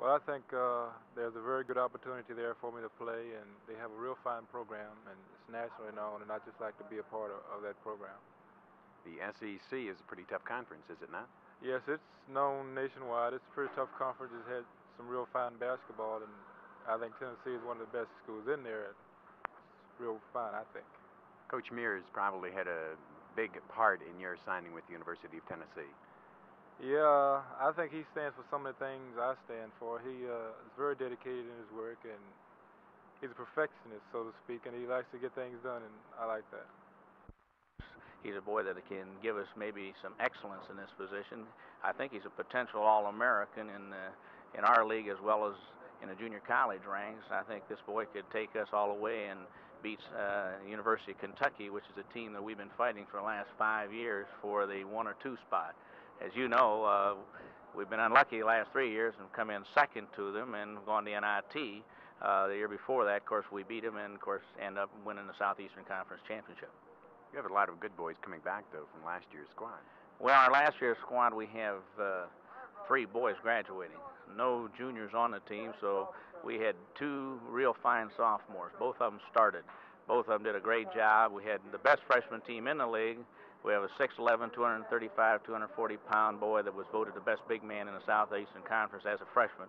Well, I think uh, there's a very good opportunity there for me to play, and they have a real fine program, and it's nationally known, and I just like to be a part of, of that program. The SEC is a pretty tough conference, is it not? Yes, it's known nationwide. It's a pretty tough conference. It's had some real fine basketball, and I think Tennessee is one of the best schools in there. It's real fine, I think. Coach Mears probably had a big part in your signing with the University of Tennessee. Yeah, I think he stands for some of the things I stand for. He uh, is very dedicated in his work, and he's a perfectionist, so to speak, and he likes to get things done, and I like that. He's a boy that can give us maybe some excellence in this position. I think he's a potential All-American in in our league as well as in the junior college ranks. I think this boy could take us all the way and beats uh, University of Kentucky, which is a team that we've been fighting for the last five years for the one or two spot as you know, uh, we've been unlucky the last three years and come in second to them and gone to NIT. Uh, the year before that, of course, we beat them and, of course, end up winning the Southeastern Conference Championship. You have a lot of good boys coming back, though, from last year's squad. Well, our last year's squad, we have uh, three boys graduating. No juniors on the team, so we had two real fine sophomores. Both of them started. Both of them did a great job. We had the best freshman team in the league. We have a 6'11", 235, 240 pound boy that was voted the best big man in the Southeastern Conference as a freshman.